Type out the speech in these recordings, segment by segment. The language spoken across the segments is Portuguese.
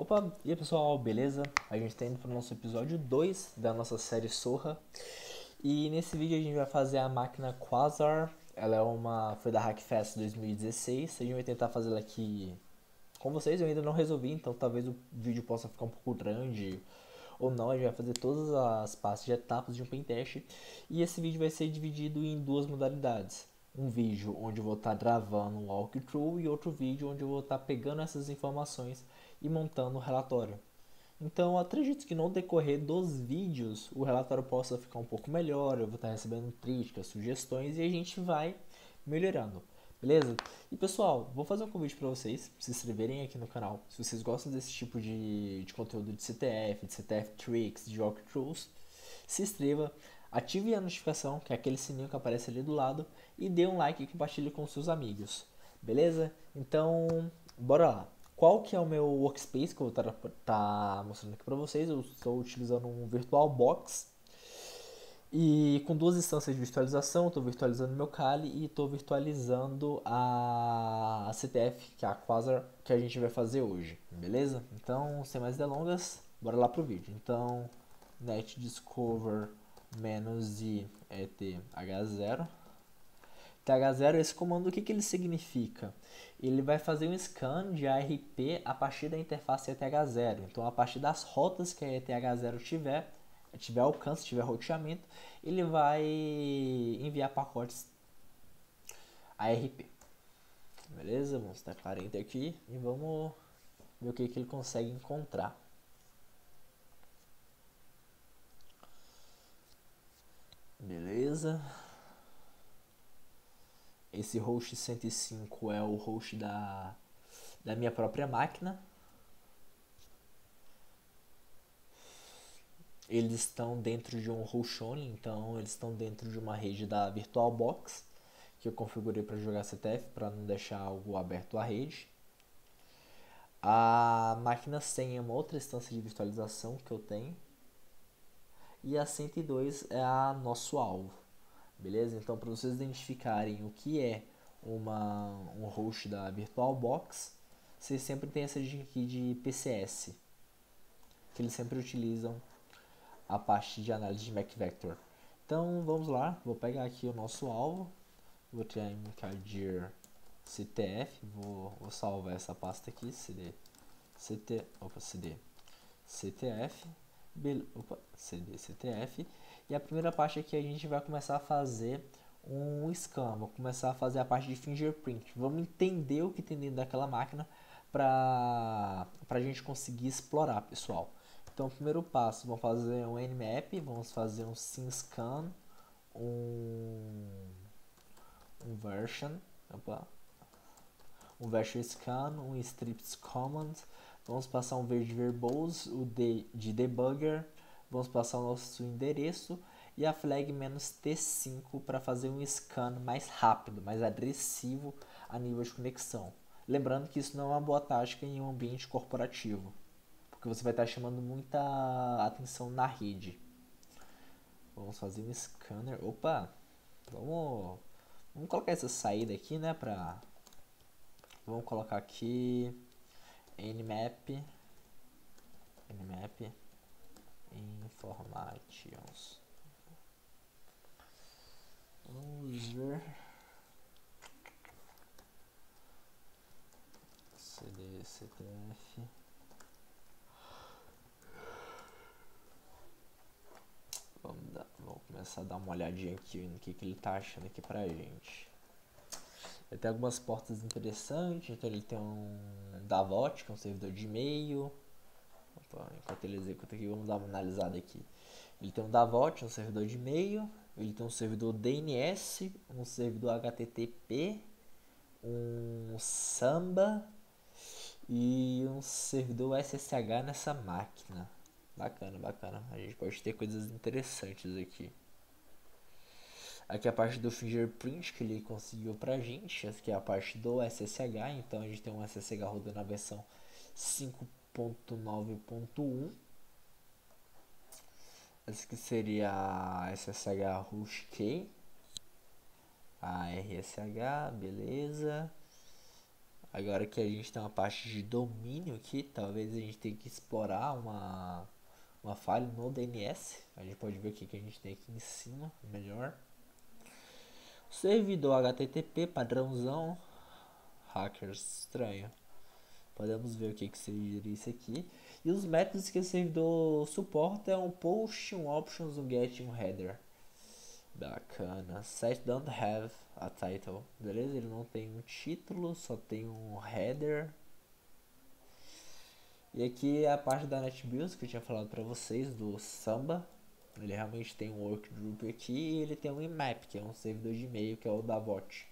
Opa, e aí pessoal, beleza? A gente está indo para o nosso episódio 2 da nossa série Sorra. E nesse vídeo a gente vai fazer a máquina Quasar. Ela é uma foi da Hackfest 2016. A gente vai tentar fazer ela aqui com vocês. Eu ainda não resolvi, então talvez o vídeo possa ficar um pouco grande ou não. A gente vai fazer todas as partes de etapas de um pentest. E esse vídeo vai ser dividido em duas modalidades um vídeo onde eu vou estar tá gravando um walkthrough e outro vídeo onde eu vou estar tá pegando essas informações e montando o relatório. Então acredito que no decorrer dos vídeos o relatório possa ficar um pouco melhor, eu vou estar recebendo críticas, sugestões e a gente vai melhorando. Beleza? E pessoal, vou fazer um convite para vocês se inscreverem aqui no canal. Se vocês gostam desse tipo de, de conteúdo de CTF, de CTF Tricks, de walkthroughs, se inscreva, ative a notificação, que é aquele sininho que aparece ali do lado, e dê um like e compartilhe com seus amigos. Beleza? Então, bora lá. Qual que é o meu workspace que eu vou estar tá mostrando aqui para vocês? Eu estou utilizando um VirtualBox e com duas instâncias de virtualização, estou virtualizando meu Kali e estou virtualizando a, CTF, que é a Quasar, que a gente vai fazer hoje, beleza? Então, sem mais delongas, bora lá pro vídeo. Então, net discover menos i eth0 th0 esse comando o que, que ele significa ele vai fazer um scan de ARP a partir da interface ETH0 então a partir das rotas que a ETH0 tiver tiver alcance, tiver roteamento ele vai enviar pacotes ARP beleza? vamos dar 40 aqui e vamos ver o que, que ele consegue encontrar Beleza. Esse host 105 é o host da, da minha própria máquina. Eles estão dentro de um host only, então eles estão dentro de uma rede da VirtualBox que eu configurei para jogar CTF para não deixar algo aberto à rede. A máquina 100 é uma outra instância de virtualização que eu tenho e a 102 é a nosso alvo. Beleza? Então, para vocês identificarem o que é uma, um host da VirtualBox, vocês sempre têm essa dica aqui de PCS, que eles sempre utilizam a parte de análise de MacVector. Então, vamos lá, vou pegar aqui o nosso alvo, vou criar em encadir CTF, vou, vou salvar essa pasta aqui, cd, ct, opa, cd, ctf, opa, CD, CTF. E a primeira parte aqui a gente vai começar a fazer um scan, vou começar a fazer a parte de fingerprint. Vamos entender o que tem dentro daquela máquina para a gente conseguir explorar, pessoal. Então, primeiro passo, vamos fazer um Nmap, vamos fazer um SimScan, um, um version, opa, um version scan, um strips command, Vamos passar um verde verbose, o D de debugger. Vamos passar o nosso endereço e a flag "-t5" para fazer um scan mais rápido, mais agressivo a nível de conexão. Lembrando que isso não é uma boa tática em um ambiente corporativo, porque você vai estar chamando muita atenção na rede. Vamos fazer um scanner. Opa, vamos, vamos colocar essa saída aqui, né? Pra, vamos colocar aqui nmap nmap informations user cd ctf vamos, dar, vamos começar a dar uma olhadinha aqui no que, que ele tá achando aqui pra gente. Ele tem algumas portas interessantes, então ele tem um Davot, que é um servidor de e-mail. Enquanto ele executa aqui, vamos dar uma analisada aqui. Ele tem um Davot, um servidor de e-mail. Ele tem um servidor DNS, um servidor HTTP, um Samba e um servidor SSH nessa máquina. Bacana, bacana. A gente pode ter coisas interessantes aqui. Aqui a parte do fingerprint que ele conseguiu pra gente, aqui é a parte do SSH, então a gente tem um SSH rodando na versão 5.9.1. Essa aqui seria a SSH Rush Key, a RSH, beleza. Agora que a gente tem uma parte de domínio aqui, talvez a gente tenha que explorar uma, uma falha no DNS. A gente pode ver o que, que a gente tem aqui em cima, melhor. Servidor HTTP padrãozão. Hackers estranho. Podemos ver o que, que seria isso aqui. E os métodos que o servidor suporta é um post, um options, um get um header. Bacana. Set don't have a title. Beleza? Ele não tem um título, só tem um header. E aqui é a parte da NetBeans que eu tinha falado para vocês do Samba. Ele realmente tem um workgroup aqui e ele tem um IMAP, que é um servidor de e-mail, que é o da VOT,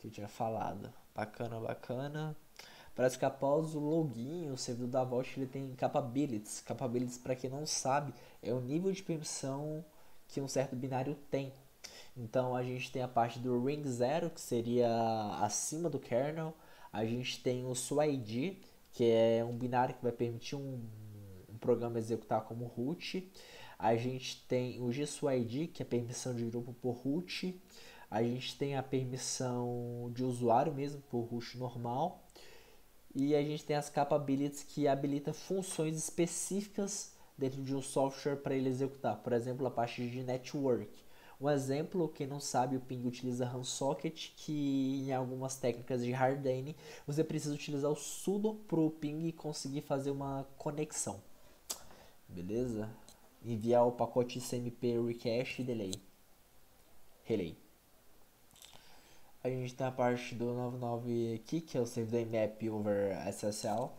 que eu tinha falado. Bacana, bacana. Parece que após o login, o servidor da VOT ele tem capabilities. Capabilities, para quem não sabe, é o nível de permissão que um certo binário tem. Então a gente tem a parte do ring zero, que seria acima do kernel. A gente tem o SUID, que é um binário que vai permitir um, um programa executar como root. A gente tem o GSUID, que é permissão de grupo por root. A gente tem a permissão de usuário mesmo por root normal. E a gente tem as capabilities que habilita funções específicas dentro de um software para ele executar. Por exemplo, a parte de network. Um exemplo, quem não sabe, o Ping utiliza RunSocket, que em algumas técnicas de Hardane você precisa utilizar o sudo para o Ping conseguir fazer uma conexão. Beleza? Enviar o pacote CMP recache e delay. Relay. A gente tem a parte do 99 aqui, que é o servidor map over SSL.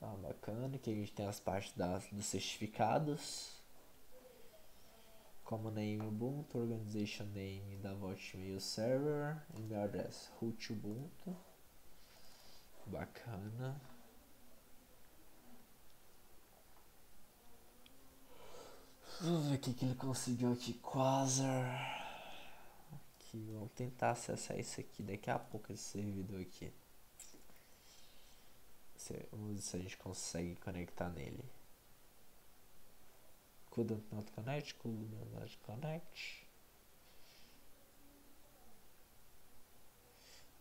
Ah, bacana, que a gente tem as partes das, dos certificados. Como name Ubuntu, organization name da Vault Mail Server, email address root Ubuntu. Bacana. Vamos ver o que, que ele conseguiu aqui. Quasar. Vamos tentar acessar isso aqui daqui a pouco, esse servidor aqui. Vamos ver se a gente consegue conectar nele. Couldn't not connect, couldn't not connect.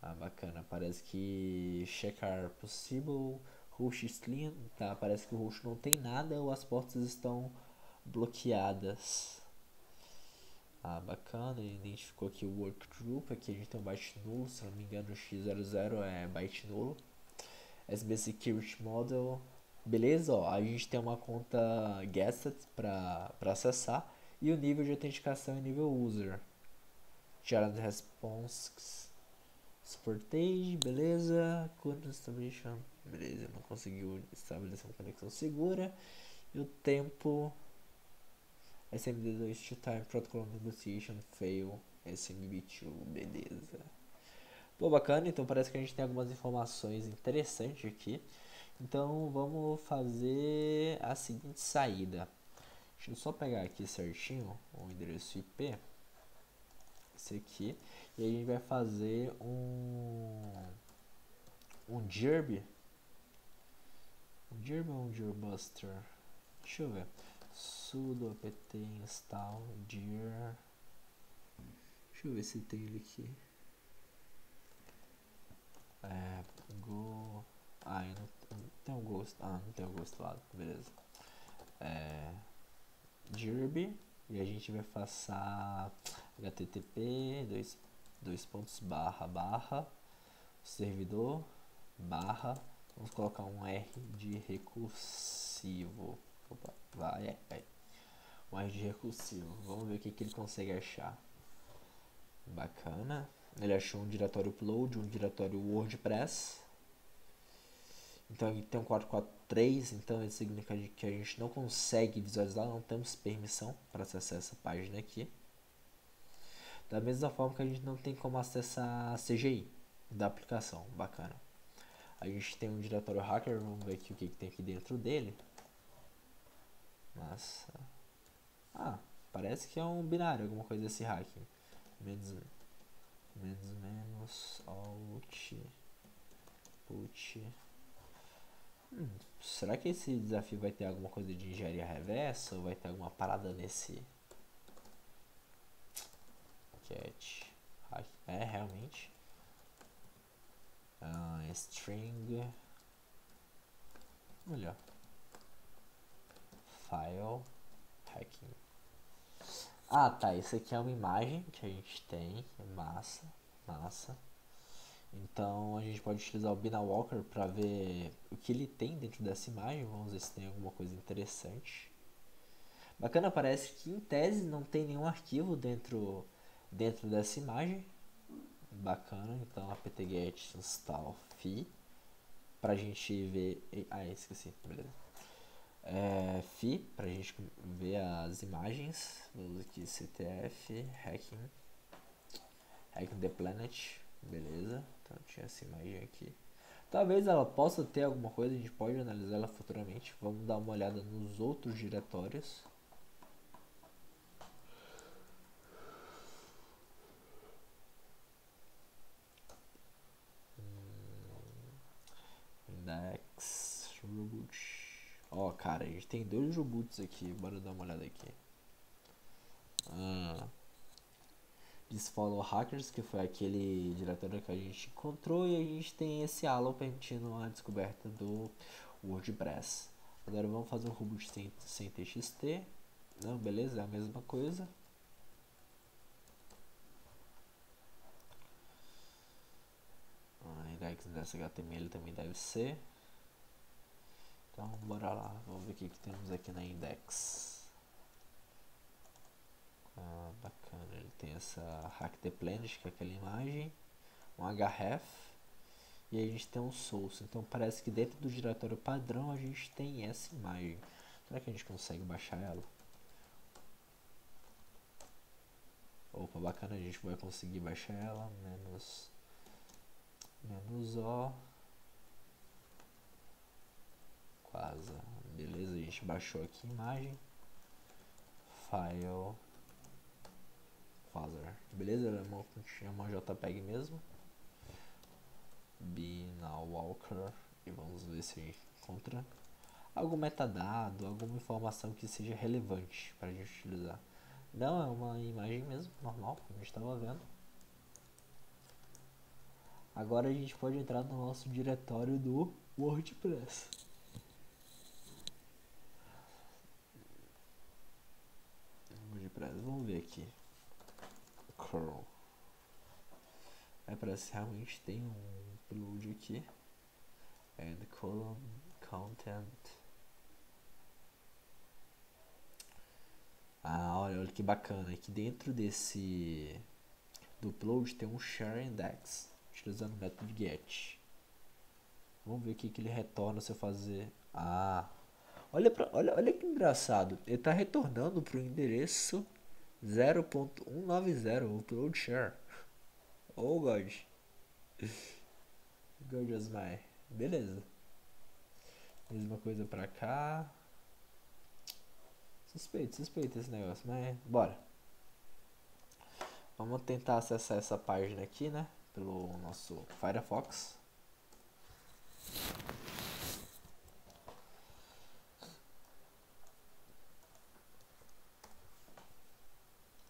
Ah, bacana. Parece que checar possível rush slim, tá? Parece que o rush não tem nada ou as portas estão bloqueadas. Ah, bacana, ele identificou aqui o workgroup, aqui a gente tem um byte nulo, se não me engano o x00 é byte nulo. SB Security Model. Beleza, ó, a gente tem uma conta guested para acessar e o nível de autenticação é nível user. Child response support page, beleza. Current establishment, beleza, não conseguiu estabelecer uma conexão segura. E o tempo SMD2 to time protocol negotiation fail SMB2, beleza. Pô, bacana, então parece que a gente tem algumas informações interessantes aqui. Então vamos fazer a seguinte saída. Deixa eu só pegar aqui certinho o endereço IP. Esse aqui. E a gente vai fazer um um Jerb. Um Jerb ou um Jerbuster? Deixa eu ver. Sudo apt install dir. Deixa eu ver se tem ele aqui. É, Go. Ah, não, não tem o Ghost. Ah, não tem o Ghost lado, beleza. É, Jirby. E a gente vai passar http dois, dois pontos barra barra servidor barra vamos colocar um R de recursivo Opa, vai, de recursivo vamos ver o que, que ele consegue achar bacana ele achou um diretório upload, um diretório WordPress. Então aqui tem um 443, então isso significa que a gente não consegue visualizar, não temos permissão para acessar essa página aqui. Da mesma forma que a gente não tem como acessar a CGI da aplicação, bacana. A gente tem um diretório hacker, vamos ver aqui o que, que tem aqui dentro dele. Massa. Ah, parece que é um binário, alguma coisa desse hacking. Menos menos menos alt put. Hum, será que esse desafio vai ter alguma coisa de engenharia reversa ou vai ter alguma parada nesse cat é realmente. Uh, string. Olha file hacking ah tá. Isso aqui é uma imagem que a gente tem. É massa massa. Então a gente pode utilizar o Bina Walker para ver o que ele tem dentro dessa imagem. Vamos ver se tem alguma coisa interessante. Bacana parece que em tese não tem nenhum arquivo dentro dentro dessa imagem. Bacana. Então apt-get install fi pra gente ver. Ah esqueci. Beleza é, fi pra gente ver as imagens vamos aqui ctf hacking hacking the planet beleza? Então tinha essa imagem aqui. Talvez ela possa ter alguma coisa a gente pode analisar ela futuramente. Vamos dar uma olhada nos outros diretórios. Index, reboot. Ó, cara, a gente tem dois reboots aqui. Bora dar uma olhada aqui. Ah. Hackers, que foi aquele diretório que a gente encontrou. E a gente tem esse Allo permitindo a descoberta do WordPress. Agora vamos fazer um reboot sem, sem TXT. Não, beleza, é a mesma coisa. index dessa HTML também deve ser. Então, bora lá, vamos ver o que, que temos aqui na index. Ah, bacana, ele tem essa hack the planet, que é aquela imagem, um href, e a gente tem um source. Então parece que dentro do diretório padrão a gente tem essa imagem. Será que a gente consegue baixar ela? Opa, bacana, a gente vai conseguir baixar ela, menos menos O quase beleza a gente baixou aqui a imagem. File father. Beleza é uma, é uma jpeg mesmo. Now walker. E vamos ver se a gente encontra algum metadado alguma informação que seja relevante para a gente utilizar. Não é uma imagem mesmo normal como a gente estava vendo. Agora a gente pode entrar no nosso diretório do WordPress. WordPress, vamos ver aqui. Curl. É, parece que realmente tem um upload aqui. And column content. Ah, olha, olha que bacana. Aqui dentro desse do upload tem um share index utilizando o método get. Vamos ver o que ele retorna se eu fazer. Ah, olha, pra, olha, olha que engraçado. Ele está retornando para o endereço 0.190 upload share. Oh God. Gorgeous my. Beleza. Mesma coisa pra cá. Suspeito, suspeito esse negócio, mas bora. Vamos tentar acessar essa página aqui, né? pelo nosso Firefox.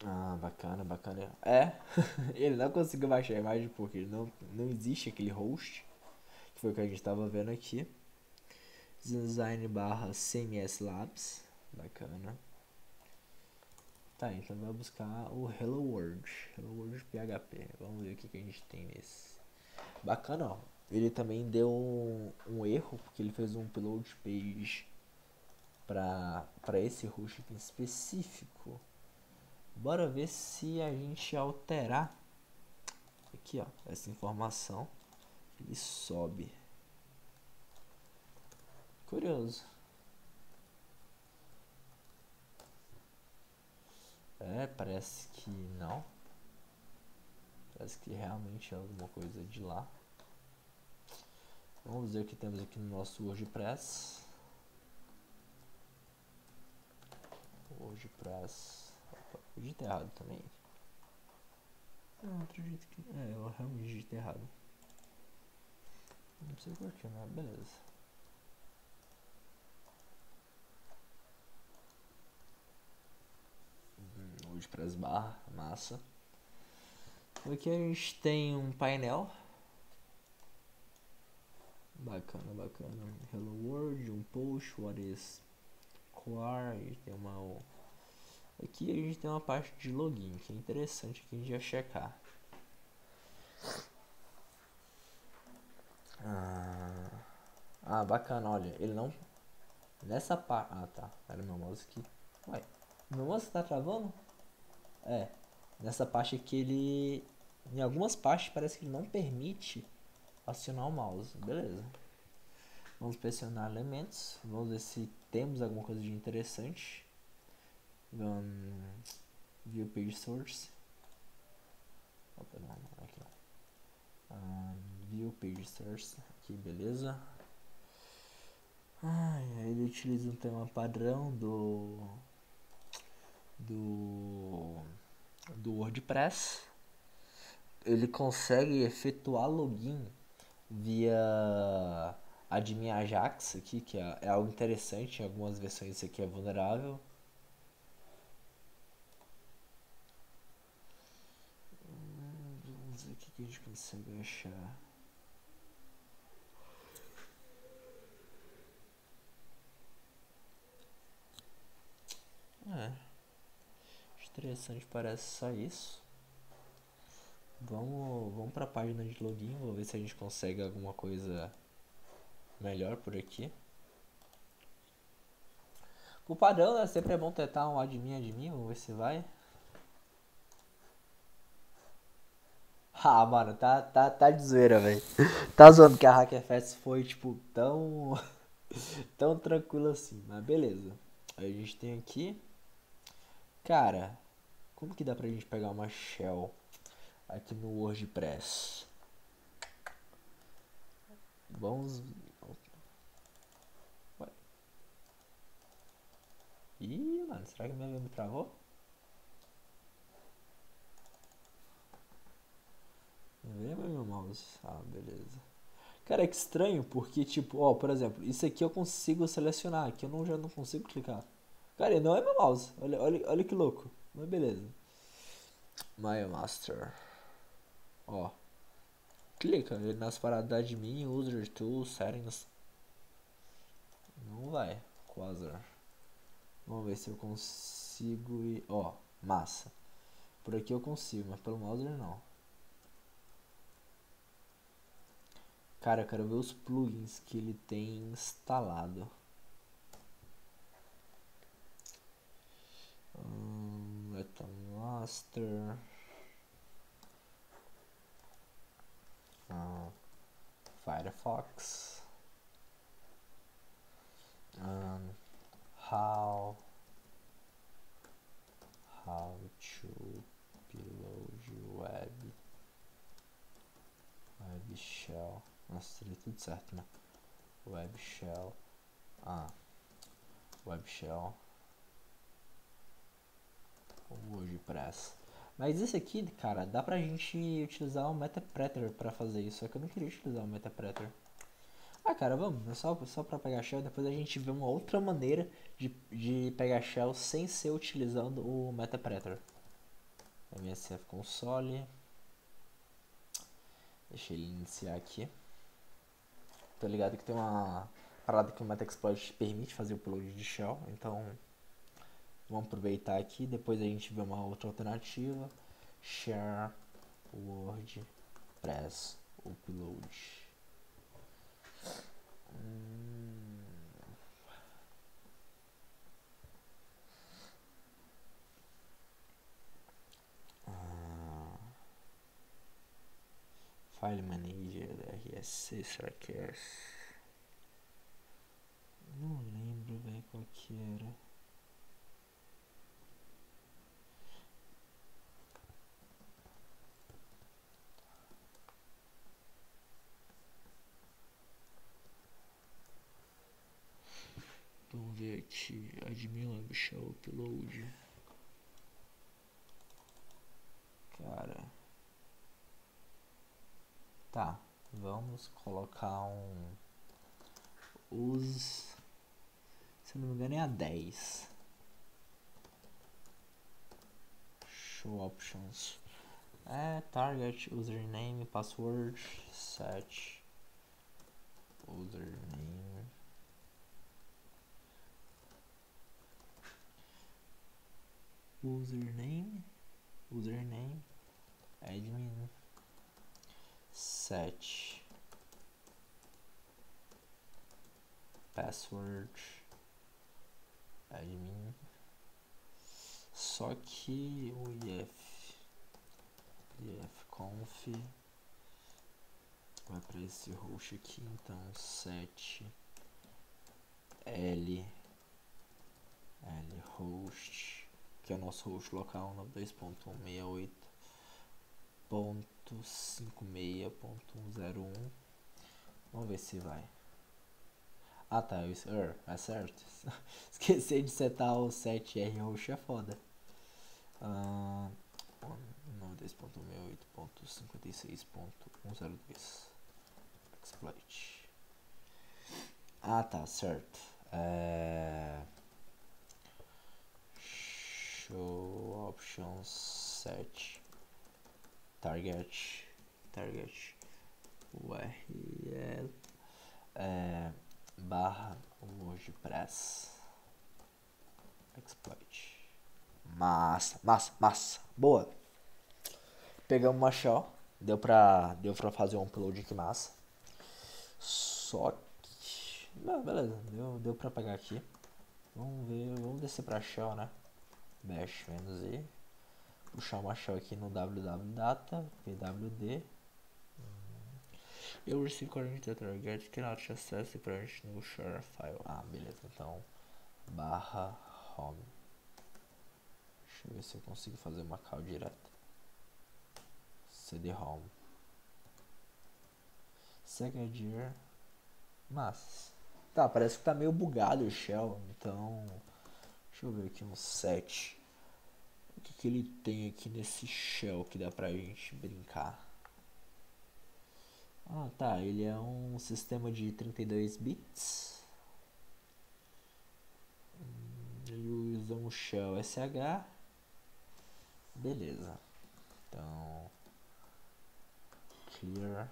Ah, bacana, bacana. É, ele não conseguiu baixar a imagem porque não, não existe aquele host, que foi o que a gente estava vendo aqui. Design barra CMS Labs, bacana. Tá, então vai buscar o Hello World, Hello World PHP. Vamos ver o que, que a gente tem nesse. Bacana, ó. Ele também deu um, um erro, porque ele fez um upload page para esse host em específico. Bora ver se a gente alterar aqui, ó, essa informação, ele sobe. Curioso. É, parece que não. Parece que realmente é alguma coisa de lá. Vamos ver o que temos aqui no nosso WordPress. WordPress. Digitei errado também. Não, acredito que. É, eu realmente digitei errado. Não sei porquê, mas beleza. para as barras, massa. Aqui a gente tem um painel. Bacana, bacana. Hello World, um post, what is core, tem uma aqui a gente tem uma parte de login que é interessante que a gente vai checar. Ah, ah, bacana, olha, ele não nessa parte, ah tá, era meu mouse aqui. Ué, meu mouse tá travando? É, nessa parte aqui ele em algumas partes parece que ele não permite acionar o mouse. Beleza. Vamos pressionar elementos. Vamos ver se temos alguma coisa de interessante. View page source. Opa, não, não, aqui não. View page source. Aqui, beleza. Ah, ele utiliza um tema padrão do do do WordPress. Ele consegue efetuar login via admin Ajax aqui, que é, é algo interessante, em algumas versões isso aqui é vulnerável. Hum, vamos ver o que a gente consegue achar. É. Interessante, parece só isso. Vamos, vamos para a página de login, vou ver se a gente consegue alguma coisa melhor por aqui. O padrão, né? Sempre é bom tentar um admin, admin, vamos ver se vai. Ah, mano, tá, tá, tá de zoeira, velho. Tá zoando que a Hacker Fest foi, tipo, tão... tão tranquilo assim, mas beleza. Aí a gente tem aqui... Cara, como que dá pra gente pegar uma shell? aqui no WordPress. Vamos. Ih, mano, será que minha me travou? Vê meu mouse. Ah, beleza. Cara, é que estranho, porque tipo, ó, por exemplo, isso aqui eu consigo selecionar, aqui eu não, já não consigo clicar. Cara, não é meu mouse. Olha, olha, olha que louco. Mas beleza. My Master. Ó. Clica nas paradas de admin, user tools, settings. Não vai. Quasar. Vamos ver se eu consigo ir. Ó, massa. Por aqui eu consigo, mas pelo mouse não. Cara, eu quero ver os plugins que ele tem instalado. Hum, Master. uh, Firefox, um, how how to upload web web Nossa, seria tudo certo, né? Web shell. Ah, web shell. WordPress. Mas esse aqui, cara, dá pra gente utilizar o Metapreter pra fazer isso. Só que eu não queria utilizar o Metapreter. Ah, cara, vamos. É só, só pra pegar shell. Depois a gente vê uma outra maneira de, de pegar shell sem ser utilizando o Metapreter. MSF console. Deixa ele iniciar aqui. Tô ligado que tem uma parada que o Metaexploit permite fazer o upload de shell. Então Vamos aproveitar aqui, depois a gente vê uma outra alternativa. Share WordPress Upload. Hum. Ah. File Manager RSC, será que é? Não lembro, velho, qual que era. Vamos ver aqui. Admin Shell Upload. Cara. Tá. Vamos colocar um. Os. Se não me engano é a 10. Show options. É target, username, password, set username username username admin set password admin. Só que o if ifconf vai para esse host aqui então set l l host que é o nosso host local 92.168.56.101 vamos ver se vai ah tá, isso er, é certo. Esqueci de setar o 7R roxo é foda. Uh, 92.68.56.102 Exploit. Ah tá, certo. É... Show options set target target URL é barra WordPress exploit. Massa, massa, massa. Boa. Pegamos uma shell, deu pra, deu pra fazer um upload aqui massa. Só que... Não, beleza, deu, deu pra pegar aqui. Vamos ver, vamos descer pra shell, né? Bash menos e puxar uma shell aqui no www.data, pwd eu receive current target cannot access the current new share file. Ah, beleza. Então, barra home. Deixa eu ver se eu consigo fazer uma call direta. cd home. Second year. Mas. Tá, parece que tá meio bugado o shell. Então, deixa eu ver aqui um set. O que, que ele tem aqui nesse shell que dá pra gente brincar? Ah, tá. Ele é um sistema de 32 bits. Hum, ele usa um shell SH. Beleza. Então, clear.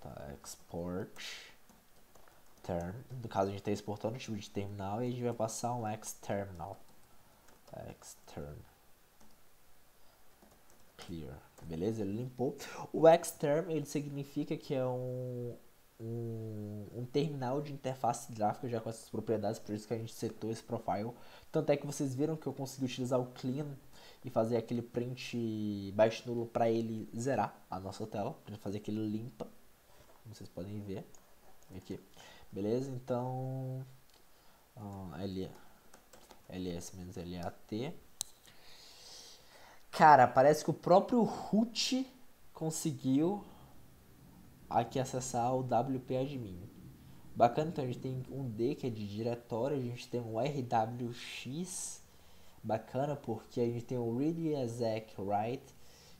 Tá, export. Term. No caso, a gente está exportando o tipo de terminal e a gente vai passar um external. External clear, beleza? Ele limpou. O Xterm, ele significa que é um, um, um, terminal de interface gráfica já com essas propriedades, por isso que a gente setou esse profile. Tanto é que vocês viram que eu consegui utilizar o clean e fazer aquele print baixo nulo para ele zerar a nossa tela, para fazer aquele limpa, como vocês podem ver aqui, beleza? Então, uh, L, ls menos lat Cara, parece que o próprio root conseguiu aqui acessar o WP admin. Bacana, então a gente tem um D que é de diretório, a gente tem um RWX, bacana porque a gente tem o read exec write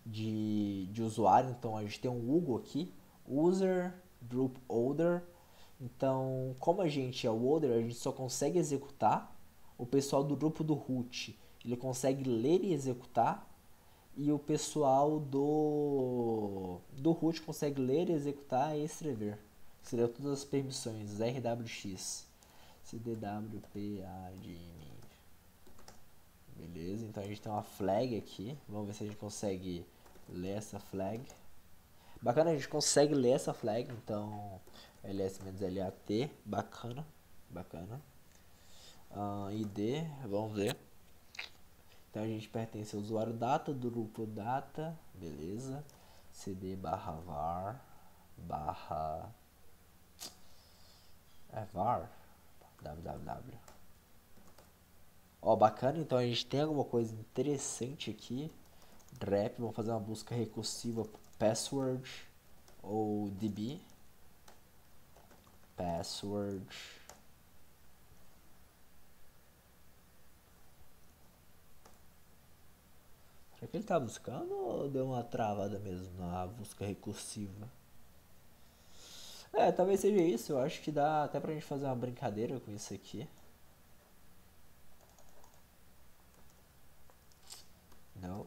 de, de usuário, então a gente tem um Hugo aqui, user group order. Então, como a gente é o order, a gente só consegue executar. O pessoal do grupo do root, ele consegue ler e executar e o pessoal do, do root consegue ler, executar e escrever. Seria todas as permissões, RWX, CDWP, admin. Beleza, então a gente tem uma flag aqui. Vamos ver se a gente consegue ler essa flag. Bacana, a gente consegue ler essa flag, então ls-lat, bacana, bacana. Uh, ID, vamos ver. Então a gente pertence ao usuário data do grupo data, beleza? cd barra var barra é var www. Ó, bacana, então a gente tem alguma coisa interessante aqui. Rep, vamos fazer uma busca recursiva password ou db. Password É que ele tá buscando ou deu uma travada mesmo na busca recursiva? É, talvez seja isso. Eu acho que dá até pra gente fazer uma brincadeira com isso aqui. Não.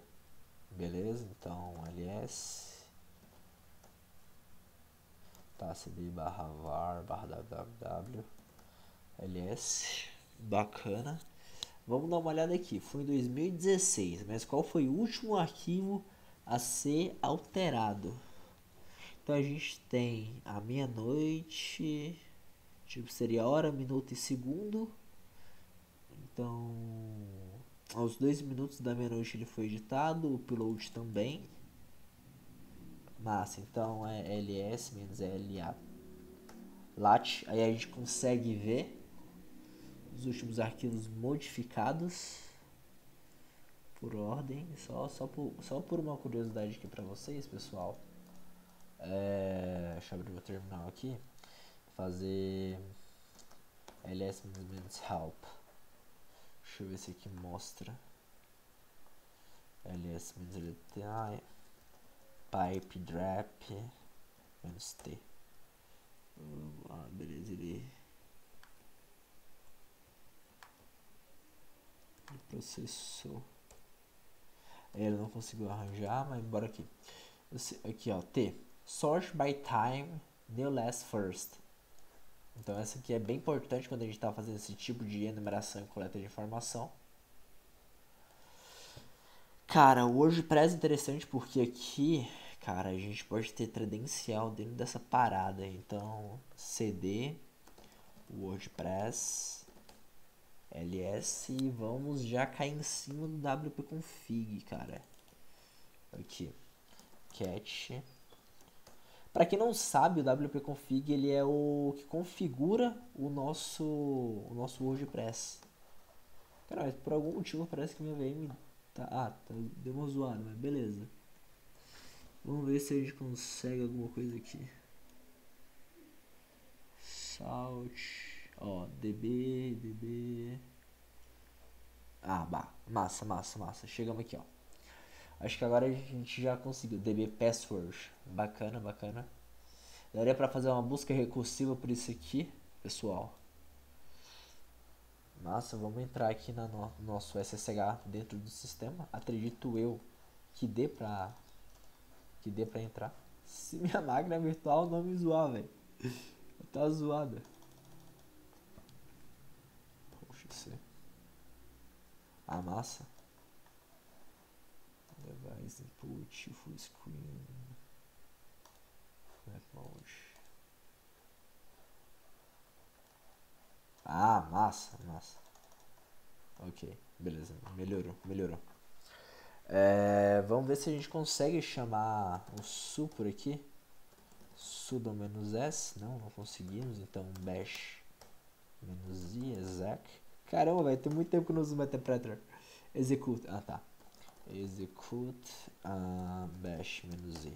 Beleza, então ls. Tá, cd barra var barra www ls. Bacana. Vamos dar uma olhada aqui. Foi em 2016, mas qual foi o último arquivo a ser alterado? Então a gente tem a meia-noite, tipo seria hora, minuto e segundo. Então, aos dois minutos da meia-noite ele foi editado, o upload também. Massa, então é ls menos la lat. Aí a gente consegue ver os últimos arquivos modificados por ordem. Só, só, por, só por uma curiosidade aqui para vocês, pessoal. É, deixa eu abrir o terminal aqui. Fazer ls help. Deixa eu ver se aqui mostra. ls menos pipe drap menos t. Ah, beleza, ele, Ele não conseguiu arranjar, mas bora aqui. Aqui ó, T. Sort by time, new last first. Então essa aqui é bem importante quando a gente está fazendo esse tipo de enumeração e coleta de informação. Cara, WordPress é interessante porque aqui, cara, a gente pode ter credencial dentro dessa parada. Então, CD, WordPress, ls e vamos já cair em cima do wp-config, cara. Aqui, cat para quem não sabe, o wp-config ele é o que configura o nosso, o nosso WordPress. Cara, mas por algum motivo parece que minha VM tá, ah, tá, deu uma zoada, mas beleza. Vamos ver se a gente consegue alguma coisa aqui. Salt, ó, db, db. Ah, bah, massa, massa, massa. Chegamos aqui, ó. Acho que agora a gente já conseguiu. DB Password. Bacana, bacana. Daria para fazer uma busca recursiva por isso aqui, pessoal. Massa, vamos entrar aqui no nosso SSH dentro do sistema. Acredito eu que dê pra, que dê pra entrar. Se minha máquina virtual não me zoar, velho. Tá zoada. Ah, massa device input, full screen, mode. Ah, massa, massa. Ok, beleza, melhorou, melhorou. É, vamos ver se a gente consegue chamar o su por aqui. sudo menos s, não, não conseguimos, então bash menos i, exec. Caramba, vai ter muito tempo que não uso interpreter. Execute, ah tá execute uh, bash "-z".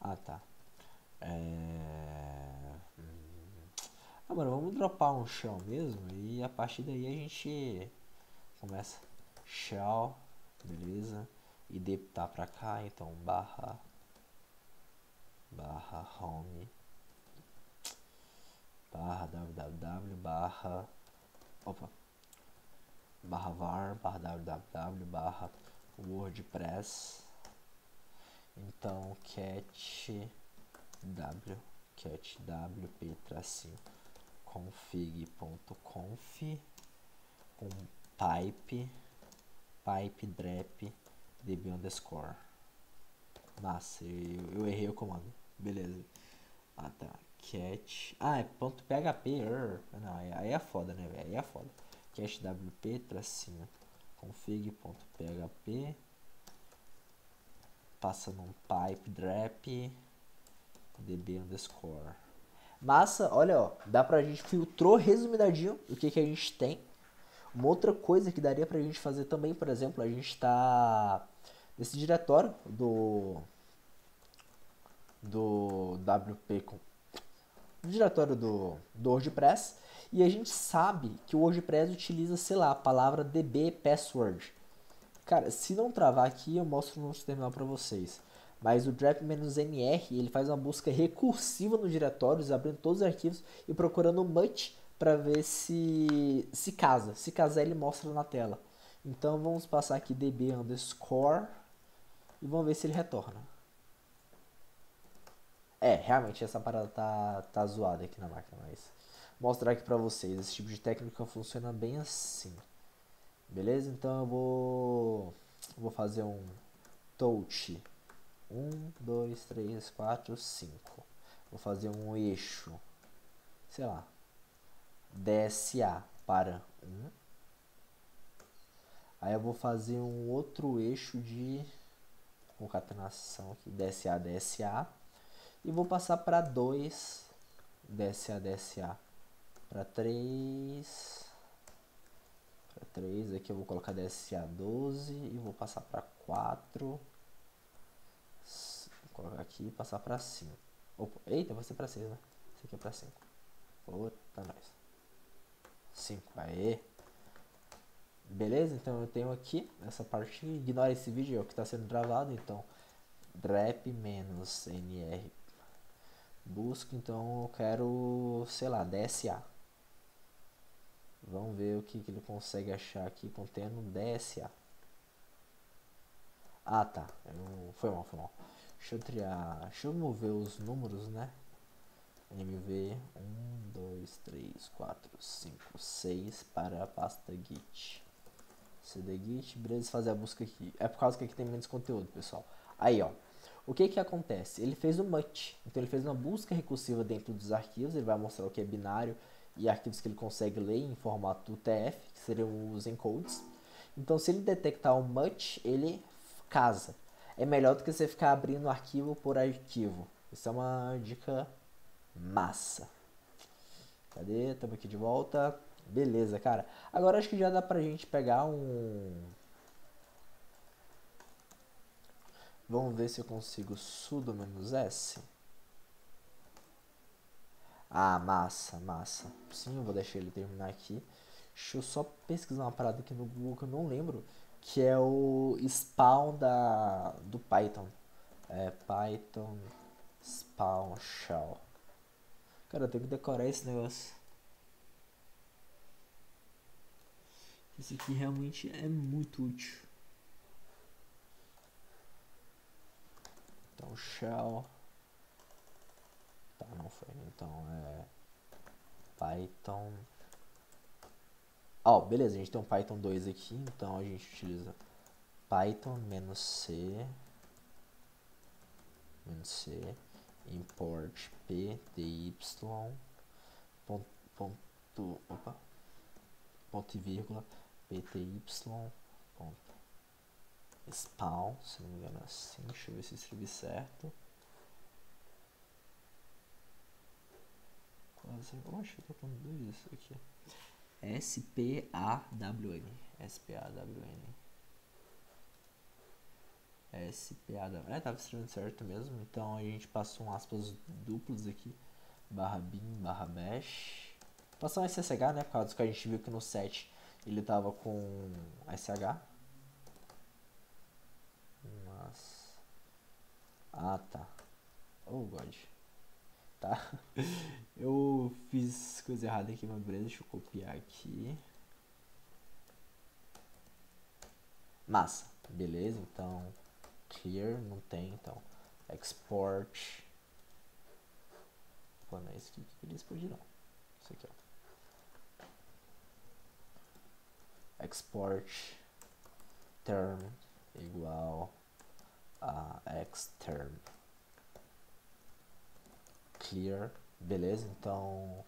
Ah, tá. É... Hum. Ah, mano, vamos dropar um shell mesmo e a partir daí a gente começa shell, beleza? E tá pra cá, então barra barra home barra www barra opa barra var, barra www, barra wordpress. Então, cat w, cat wp tracinho config.conf com pipe, pipe drep db underscore. Massa, eu, eu errei o comando. Beleza. Ah, tá. Cat. Ah, é ponto .php. Não, aí é foda, né, velho? Aí é foda cachewp tracinho config.php passa num pipe drap db underscore massa olha ó dá pra gente filtrou resumidadinho o que que a gente tem uma outra coisa que daria pra gente fazer também por exemplo a gente tá nesse diretório do do wp do diretório do, do WordPress e a gente sabe que o WordPress utiliza, sei lá, a palavra db password. Cara, se não travar aqui, eu mostro no terminal para vocês. Mas o drap-mr, ele faz uma busca recursiva nos diretórios, abrindo todos os arquivos e procurando much para ver se se casa. Se casar, ele mostra na tela. Então vamos passar aqui db underscore e vamos ver se ele retorna. É, realmente essa parada tá, tá zoada aqui na máquina, mas mostrar aqui pra vocês. Esse tipo de técnica funciona bem assim. Beleza? Então eu vou, vou fazer um touch. 1, 2, 3, 4, 5. Vou fazer um eixo. Sei lá. DSA para 1. Aí eu vou fazer um outro eixo de concatenação aqui, DSA, DSA. E vou passar para 2, DSA, DSA. Para 3, para 3, aqui eu vou colocar DSA 12 e vou passar para 4. Vou colocar aqui e passar para 5. Opa, eita, vai ser para 6, né? Esse aqui é para 5. Puta, nós. 5, aê. Beleza? Então eu tenho aqui essa parte, ignora esse vídeo, é que está sendo gravado, então drep busco, então eu quero, sei lá, DSA. Vamos ver o que, que ele consegue achar aqui contendo DSA. Ah, tá. Eu, foi mal, foi mal. Deixa eu triar. Deixa eu mover os números, né? MV 1, 2, 3, 4, 5, 6 para a pasta Git. CD Git, beleza, fazer a busca aqui. É por causa que aqui tem menos conteúdo, pessoal. Aí, ó. O que que acontece? Ele fez o MUT. Então ele fez uma busca recursiva dentro dos arquivos, ele vai mostrar o que é binário e arquivos que ele consegue ler em formato UTF, que seriam os encodes. Então se ele detectar o MUT, ele casa. É melhor do que você ficar abrindo arquivo por arquivo. Isso é uma dica massa. Cadê? Estamos aqui de volta. Beleza, cara. Agora acho que já dá pra gente pegar um... Vamos ver se eu consigo sudo menos S. Ah, massa, massa. Sim, eu vou deixar ele terminar aqui. Deixa eu só pesquisar uma parada aqui no Google que eu não lembro. Que é o spawn da, do Python. É Python spawn shell. Cara, eu tenho que decorar esse negócio. Esse aqui realmente é muito útil. Então, shell. Tá, não foi. Então, é. Python. Ó, oh, beleza, a gente tem um Python 2 aqui, então a gente utiliza Python menos C menos C import pty ponto, ponto, opa, ponto e vírgula pty ponto spawn, se não me engano é assim, deixa eu ver se escrevi certo. Quase, oxe, eu tô dois isso aqui. S-P-A-W-N. S-P-A-W-N. SPA. É, tava escrevendo certo mesmo. Então a gente passou um aspas duplos aqui. Barra bin, barra bash. Passou um SSH, né? Por causa que a gente viu que no set ele tava com SH. Mas. Ah, tá. Oh, God. Tá. Eu fiz coisa errada aqui, mas beleza. Deixa eu copiar aqui. Massa. Beleza, então clear, não tem, então export. Pô, não é isso que eu queria explodir não. Isso aqui, ó. Export term igual a xterm clear, beleza? Então,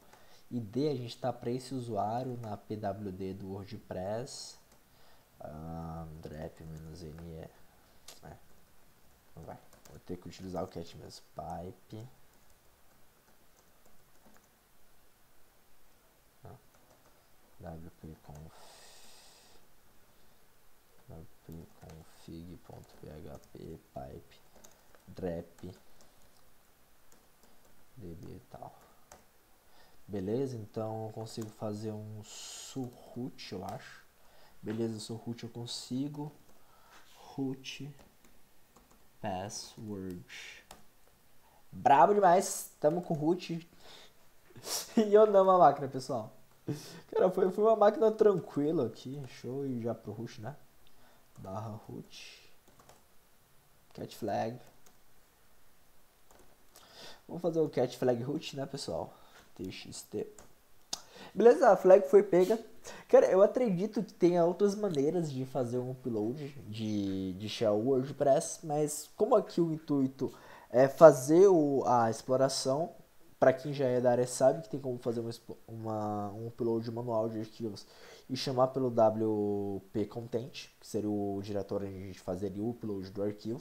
ID a gente está para esse usuário na PWD do WordPress, um, drep-ne, é, não vai. Vou ter que utilizar o cat mesmo. Pipe. wp-conf wp-config.php pipe drep db e tal. Beleza, então eu consigo fazer um surroot, eu acho. Beleza, surroot eu consigo. Root Password. Brabo demais. Tamo com root. e eu não a máquina, pessoal. Cara, foi, foi uma máquina tranquila aqui. Show e já pro root, né? Barra root. Cat flag. Vamos fazer o cat flag root, né, pessoal? txt. Beleza, a flag foi pega. Cara, eu acredito que tenha outras maneiras de fazer um upload de, de shell WordPress, mas como aqui o intuito é fazer o, a exploração, para quem já é da área sabe que tem como fazer uma, uma, um upload manual de arquivos e chamar pelo WP Content, que seria o diretório onde a gente fazeria o upload do arquivo.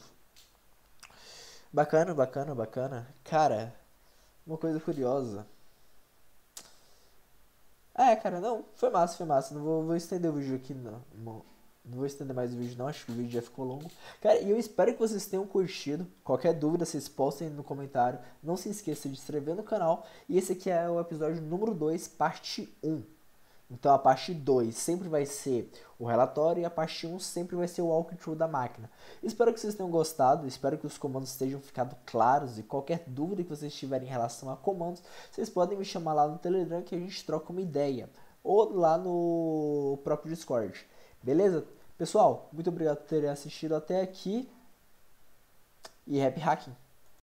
Bacana, bacana, bacana. Cara, uma coisa curiosa. É, cara, não, foi massa, foi massa. Não vou, vou estender o vídeo aqui, não. Não, vou estender mais o vídeo, não. Acho que o vídeo já ficou longo. Cara, e eu espero que vocês tenham curtido. Qualquer dúvida, vocês postem no comentário. Não se esqueça de se inscrever no canal. E esse aqui é o episódio número 2, parte 1. Então a parte 2 sempre vai ser o relatório e a parte 1 um sempre vai ser o walkthrough da máquina. Espero que vocês tenham gostado, espero que os comandos tenham ficado claros e qualquer dúvida que vocês tiverem em relação a comandos, vocês podem me chamar lá no Telegram que a gente troca uma ideia ou lá no próprio Discord. Beleza? Pessoal, muito obrigado por terem assistido até aqui e happy hacking!